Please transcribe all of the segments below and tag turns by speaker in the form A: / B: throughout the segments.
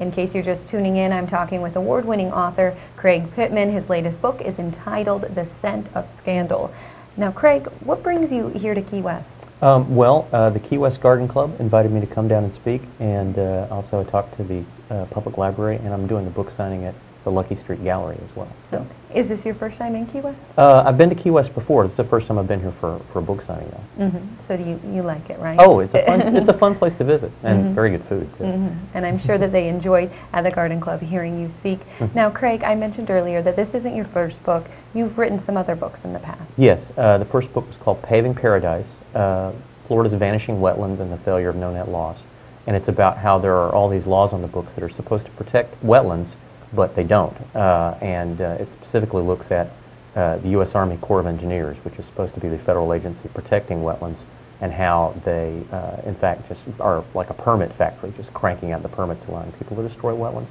A: In case you're just tuning in, I'm talking with award-winning author Craig Pittman. His latest book is entitled The Scent of Scandal. Now, Craig, what brings you here to Key West?
B: Um, well, uh, the Key West Garden Club invited me to come down and speak, and uh, also I talked to the uh, public library, and I'm doing a book signing at the Lucky Street Gallery as well. So,
A: Is this your first time in Key West?
B: uh, I've been to Key West before. It's the first time I've been here for, for a book signing, though.
A: hmm So do you, you like it, right?
B: Oh, it's a fun it's a fun place to visit, and very good food too.
A: Mhm. And I'm sure that they enjoyed at the Garden Club hearing you speak. Now, Craig, I mentioned earlier that this isn't your first book. You've written some other books in the past.
B: Yes, uh, the first book was called Paving Paradise, uh, Florida's Vanishing Wetlands and the Failure of No Net Loss. And it's about how there are all these laws on the books that are supposed to protect wetlands, but they don't. Uh, and uh, it specifically looks at uh, the U.S. Army Corps of Engineers, which is supposed to be the federal agency protecting wetlands, and how they, in fact, just are like a permit factory, just cranking out the permits allowing people to destroy wetlands.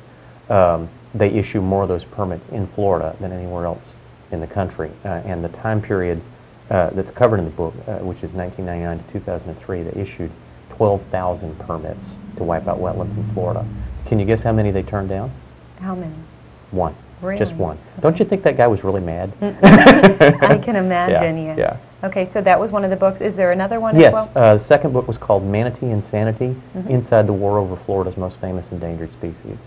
B: Um, they issue more of those permits in Florida than anywhere else in the country. Uh, and the time period uh, that's covered in the book, uh, which is 1999 to 2003, they issued 12,000 permits to wipe out wetlands in Florida. Can you guess how many they turned down?
A: How many?
B: One.
A: Really?
B: Just one. Don't you think that guy was really mad?
A: I can imagine,
B: yeah.
A: yeah.
B: yeah.
A: Okay, so that was one of the books. Is there another one
B: Yes,
A: as well?
B: uh, the second book was called Manatee Insanity,
A: Mhm.
B: Inside the War Over Florida's Most Famous Endangered Species.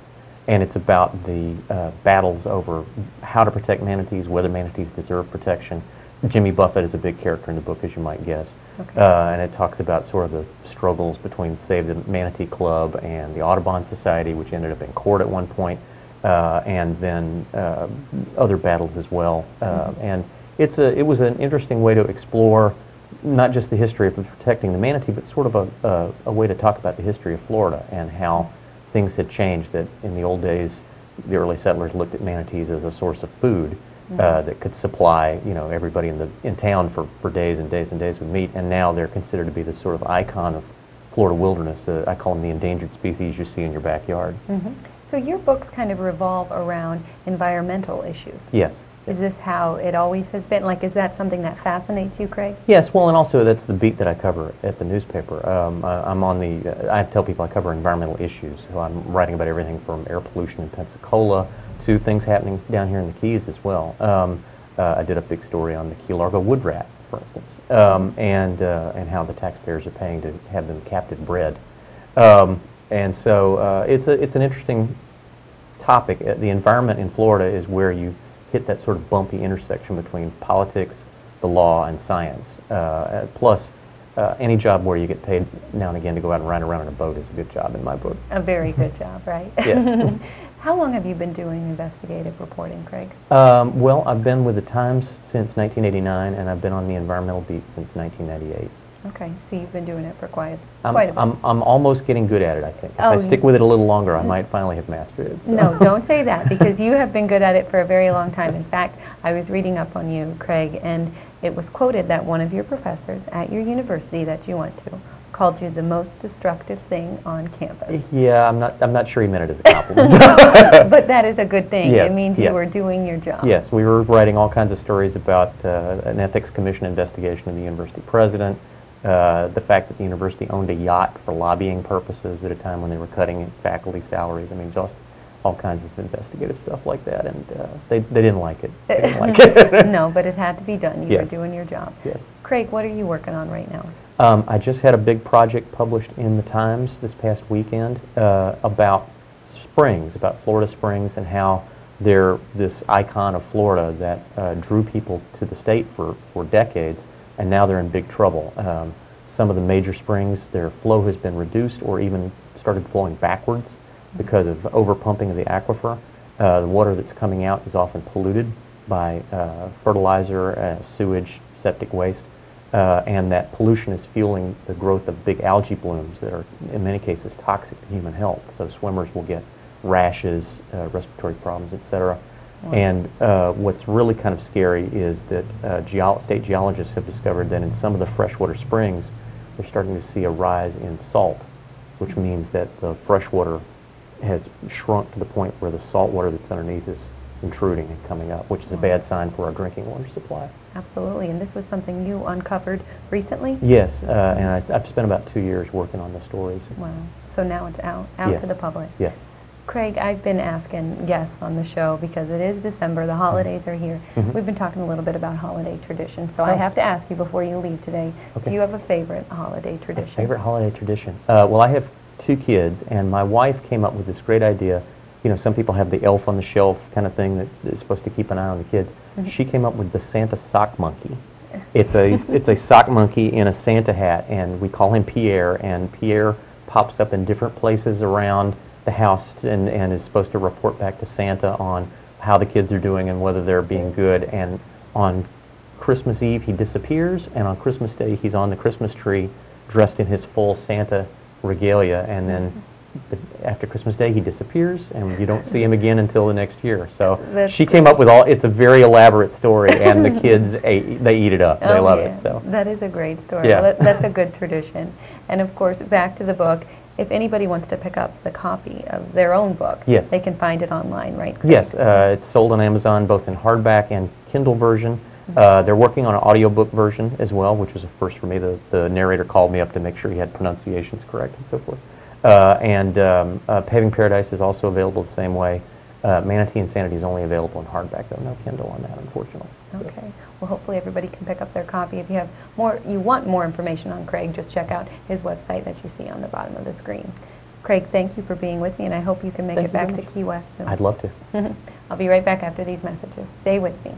B: And it's about the uh, battles over how to protect manatees, whether manatees deserve protection. Jimmy Buffett is a big character in the book, as you might guess.
A: Okay.
B: Uh, and it talks about sort of the struggles between, say, the Manatee Club and the Audubon Society, which ended up in court at one point, uh, and then uh, other battles as well. Uh, And it's a, it was an interesting way to explore not just the history of protecting the manatee, but sort of a, a, a way to talk about the history of Florida and how things had changed. That in the old days, the early settlers looked at manatees as a source of food uh, that could supply, you know, everybody in the in town for, for days and days and days with meat. And now they're considered to be the sort of icon of Florida wilderness. Uh, I call them the endangered species you see in your backyard.
A: Mhm. So your books kind of revolve around environmental issues.
B: Yes.
A: Is this how it always has been? Like, is that something that fascinates you, Craig?
B: Yes, well, and also that's the beat that I cover at the newspaper. Um, I, I'm on the, uh, I tell people I cover environmental issues. So I'm writing about everything from air pollution in Pensacola to things happening down here in the Keys as well. Um, uh, I did a big story on the Key Largo wood rat, for instance, um, and, uh, and how the taxpayers are paying to have them captive bred. Um, and so uh, it's, a, it's an interesting topic. Uh, The environment in Florida is where you hit that sort of bumpy intersection between politics, the law, and science. Uh, uh, plus, uh, any job where you get paid now and again to go out and ride around in a boat is a good job in my book.
A: A very good job, right?
B: Yes.
A: How long have you been doing investigative reporting, Craig?
B: Um, well, I've been with the Times since 1989, and I've been on the environmental beat since 1998.
A: Okay, so you've been doing it for quite,
B: I'm,
A: quite a bit.
B: I'm, I'm almost getting good at it, I think. If
A: Oh,
B: I stick with it a little longer, I might finally have mastered it. so.
A: No, don't say that because you have been good at it for a very long time. In fact, I was reading up on you, Craig, and it was quoted that one of your professors at your university that you went to called you the most destructive thing on campus.
B: Yeah, I'm not, I'm not sure he meant it as a compliment.
A: but that is a good thing.
B: Yes,
A: it means you were doing your job.
B: Yes, we were writing all kinds of stories about uh, an ethics commission investigation of the university president, uh, the fact that the university owned a yacht for lobbying purposes at a time when they were cutting faculty salaries. I mean, just all kinds of investigative stuff like that, and uh, they, they didn't like it. Didn't like it.
A: no, but it had to be done. You
B: Yes.
A: were doing your job.
B: Yes.
A: Craig, what are you working on right now?
B: Um, I just had a big project published in the Times this past weekend uh, about springs, about Florida springs, and how they're this icon of Florida that uh, drew people to the state for, for decades, and now they're in big trouble. Um, some of the major springs, their flow has been reduced or even started flowing backwards because of overpumping of the aquifer. Uh, the water that's coming out is often polluted by uh, fertilizer, uh, sewage, septic waste uh, and that pollution is fueling the growth of big algae blooms that are, in many cases, toxic to human health. So swimmers will get rashes, uh, respiratory problems, etc.
A: Wow.
B: And uh, what's really kind of scary is that uh, geol- state geologists have discovered that in some of the freshwater springs, they're starting to see a rise in salt, which means that the freshwater has shrunk to the point where the salt water that's underneath is intruding and coming up, which is a bad sign for our drinking water supply.
A: Absolutely. And this was something you uncovered recently?
B: Yes, uh, and I, I've spent about two years working on the stories.
A: Wow. So now it's out, out
B: Yes.
A: to the public.
B: Yes.
A: Craig, I've been asking guests on the show because it is December, the holidays are here.
B: Mhm.
A: We've been talking a little bit about holiday traditions, so I
B: Oh.
A: have to ask you before you leave today,
B: Okay.
A: do you have a favorite holiday tradition?
B: Favorite holiday tradition? Uh, well, I have two kids, and my wife came up with this great idea. You know, some people have the elf on the shelf kind of thing that is supposed to keep an eye on the kids.
A: Mhm.
B: She came up with the Santa sock monkey. It's a it's a sock monkey in a Santa hat, and we call him Pierre. And Pierre pops up in different places around the house and, and is supposed to report back to Santa on how the kids are doing and whether they're being good. And on Christmas Eve, he disappears, and on Christmas Day, he's on the Christmas tree dressed in his full Santa regalia, and then the- after Christmas Day, he disappears, and you don't see him again until the next year. So
A: That's
B: she came up with all, it's a very elaborate story, and the kids, ate, they eat it up. They
A: Oh,
B: love
A: yeah.
B: it, so.
A: That is a great story.
B: Yeah.
A: That's a good tradition. And of course, back to the book, if anybody wants to pick up the copy of their own book,
B: Yes.
A: they can find it online, right? Craig?
B: Yes, uh, it's sold on Amazon both in hardback and Kindle version.
A: Mm-hmm.
B: Uh, they're working on an audiobook version as well, which was a first for me. The, the narrator called me up to make sure he had pronunciations correct and so forth. Uh, and um, uh, Paving Paradise is also available the same way. Uh, Manatee Insanity is only available in hardback, though no Kindle on that, unfortunately. So-
A: Okay. Well, hopefully everybody can pick up their copy. If you have more, you want more information on Craig, just check out his website that you see on the bottom of the screen. Craig, thank you for being with me, and I hope you can make
B: Thank
A: it back to. Key West soon.
B: I'd love to.
A: I'll be right back after these messages. Stay with me.